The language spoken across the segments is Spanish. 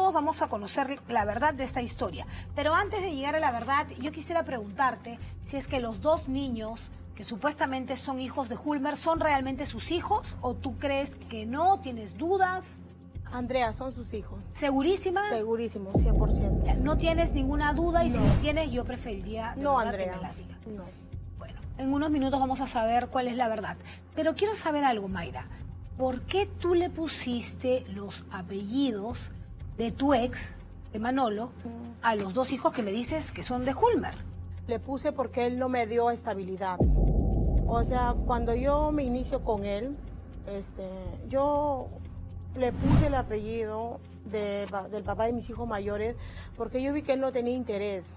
todos vamos a conocer la verdad de esta historia. Pero antes de llegar a la verdad, yo quisiera preguntarte si es que los dos niños que supuestamente son hijos de Hulmer son realmente sus hijos o tú crees que no, tienes dudas. Andrea, son sus hijos. ¿Segurísima? Segurísimo, 100%. No tienes ninguna duda y si lo tienes, yo preferiría no, Andrea. que me la digas. No. Bueno, en unos minutos vamos a saber cuál es la verdad. Pero quiero saber algo, Mayra. ¿Por qué tú le pusiste los apellidos de tu ex, de Manolo, a los dos hijos que me dices que son de Hulmer? Le puse porque él no me dio estabilidad. O sea, cuando yo me inicio con él, este, yo le puse el apellido del papá de mis hijos mayores porque yo vi que él no tenía interés,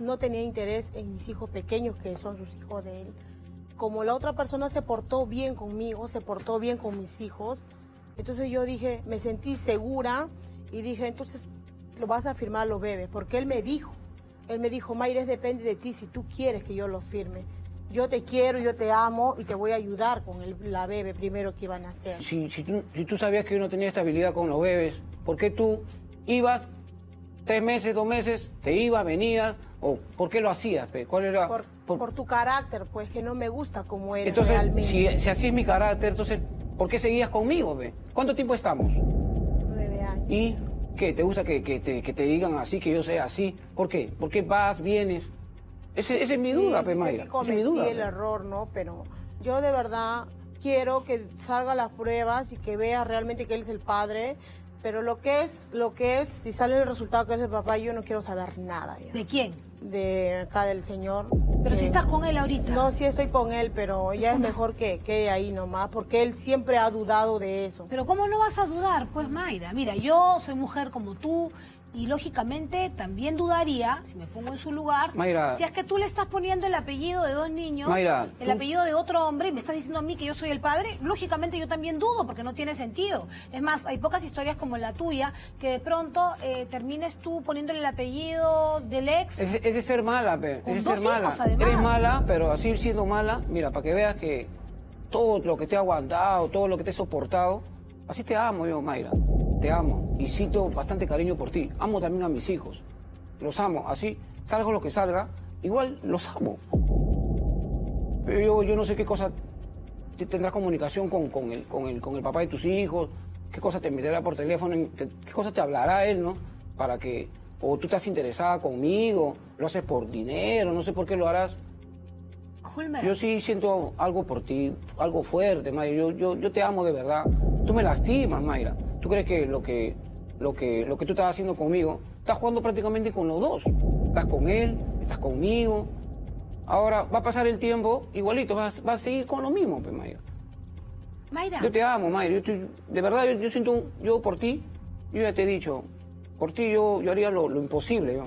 no tenía interés en mis hijos pequeños que son sus hijos de él. Como la otra persona se portó bien conmigo, se portó bien con mis hijos, entonces yo dije, me sentí segura y dije, entonces lo vas a firmar los bebés, porque él me dijo, él me dijo, Mayres, depende de ti si tú quieres que yo lo firme yo te quiero, yo te amo y te voy a ayudar con la bebé primero que iban a hacer. Si, si, tú, si tú sabías que yo no tenía estabilidad con los bebés, ¿por qué tú ibas tres meses, dos meses, te ibas, venías? ¿O por qué lo hacías? ¿Cuál era? Por, tu carácter, pues que no me gusta como eres entonces, realmente. Si, si así es mi carácter, entonces, ¿por qué seguías conmigo, ve? ¿Cuánto tiempo estamos? ¿Y qué? ¿Te gusta que, que, te, que te digan así, que yo sea así? ¿Por qué? ¿Por qué vas, vienes? Esa es mi duda, sí, Mayra. cometí es mi duda, el error, ¿no? Pero yo de verdad quiero que salgan las pruebas y que vea realmente que él es el padre. Pero lo que es, lo que es, si sale el resultado que es el papá, yo no quiero saber nada. ¿De quién? De acá del señor. Pero si estás con él ahorita. No, sí estoy con él, pero ya es mejor que quede ahí nomás, porque él siempre ha dudado de eso. Pero ¿cómo no vas a dudar? Pues Mayra, mira, yo soy mujer como tú, y lógicamente también dudaría, si me pongo en su lugar, si es que tú le estás poniendo el apellido de dos niños, el apellido de otro hombre, y me estás diciendo a mí que yo soy el padre, lógicamente yo también dudo, porque no tiene sentido. Es más, hay pocas historias como la tuya, que de pronto eh, termines tú poniéndole el apellido del ex. Es, es ser mala, pe. es ser mala. Eres mala, pero así siendo mala, mira, para que veas que todo lo que te ha aguantado, todo lo que te he soportado, así te amo yo, Mayra te amo y siento bastante cariño por ti. Amo también a mis hijos. Los amo. Así, salga lo que salga, igual los amo. Pero yo, yo no sé qué cosa tendrás comunicación con, con, el, con, el, con el papá de tus hijos, qué cosa te meterá por teléfono, qué cosa te hablará él, ¿no? Para que, o tú estás interesada conmigo, lo haces por dinero, no sé por qué lo harás. Yo sí siento algo por ti, algo fuerte, Mayra. Yo, yo, yo te amo de verdad. Tú me lastimas, Mayra. ¿Tú crees que lo que, lo que, lo que tú estás haciendo conmigo, estás jugando prácticamente con los dos? Estás con él, estás conmigo. Ahora va a pasar el tiempo, igualito, vas, a seguir con lo mismo, pues, Mayra. Mayra. Yo te amo, Mayra. de verdad, yo, siento, yo por ti, yo ya te he dicho, por ti yo, yo haría lo, lo imposible. Yo.